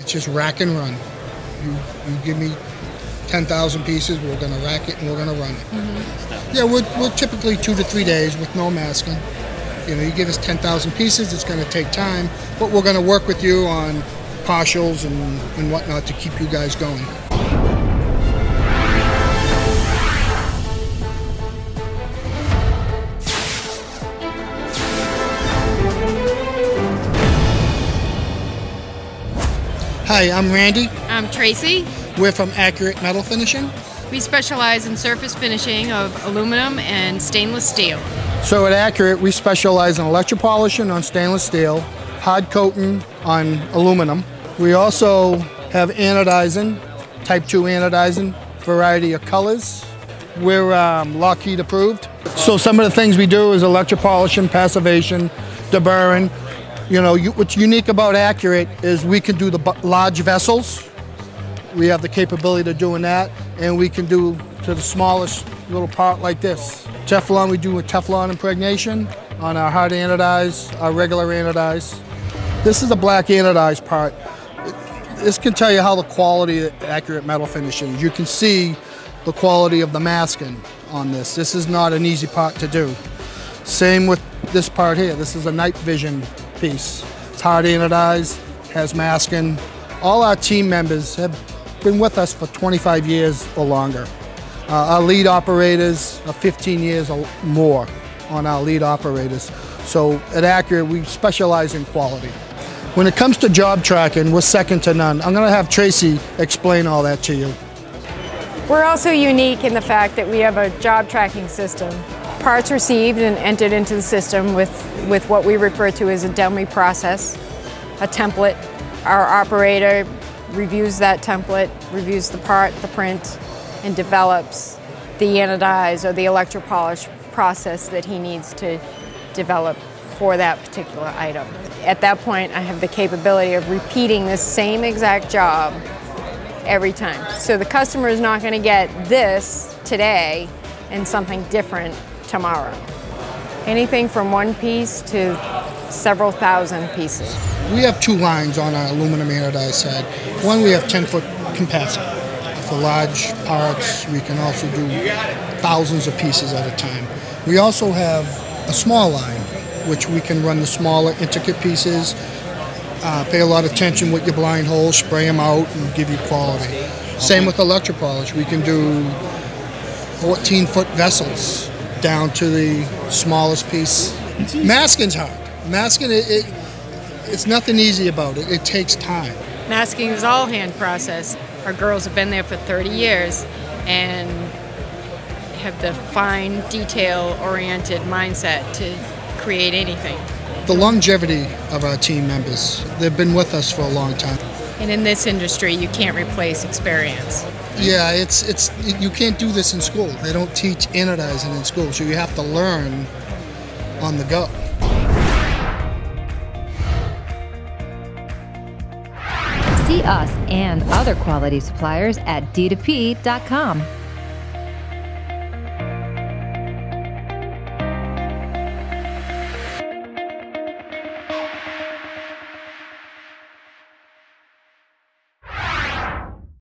It's just rack and run. You, you give me 10,000 pieces, we're going to rack it and we're going to run it. Mm-hmm. Yeah, we're, we're typically two to three days with no masking. You know, you give us 10,000 pieces, it's going to take time, but we're going to work with you on partials and, and whatnot to keep you guys going. Hi, I'm Randy. I'm Tracy. We're from Accurate Metal Finishing. We specialize in surface finishing of aluminum and stainless steel. So at Accurate, we specialize in electropolishing on stainless steel, hard coating on aluminum. We also have anodizing, type 2 anodizing, variety of colors. We're um, Lockheed approved. So some of the things we do is electropolishing, passivation, deburring, you know, you, what's unique about Accurate is we can do the large vessels. We have the capability of doing that, and we can do to the smallest little part like this. Teflon, we do a Teflon impregnation on our hard anodized, our regular anodized. This is a black anodized part. This can tell you how the quality of accurate metal finish is. You can see the quality of the masking on this. This is not an easy part to do. Same with this part here. This is a night vision piece. It's hard anodized, has masking. All our team members have been with us for 25 years or longer. Uh, our lead operators are 15 years or more on our lead operators. So at Accurate, we specialize in quality. When it comes to job tracking, we're second to none. I'm going to have Tracy explain all that to you. We're also unique in the fact that we have a job tracking system parts received and entered into the system with, with what we refer to as a dummy process, a template. Our operator reviews that template, reviews the part, the print, and develops the anodize or the electropolish process that he needs to develop for that particular item. At that point, I have the capability of repeating the same exact job every time. So the customer is not going to get this today and something different tomorrow. Anything from one piece to several thousand pieces. We have two lines on our aluminum anodized side. One, we have 10 foot capacity. For large parts, we can also do thousands of pieces at a time. We also have a small line, which we can run the smaller, intricate pieces, uh, pay a lot of attention with your blind holes, spray them out, and give you quality. Same with electropolish. We can do 14 foot vessels down to the smallest piece. Masking's hard. Masking, it, it, it's nothing easy about it. It takes time. Masking is all hand process. Our girls have been there for 30 years and have the fine, detail-oriented mindset to create anything. The longevity of our team members, they've been with us for a long time. And in this industry, you can't replace experience. Yeah, it's it's you can't do this in school. They don't teach anodizing in school, so you have to learn on the go. See us and other quality suppliers at d2p.com.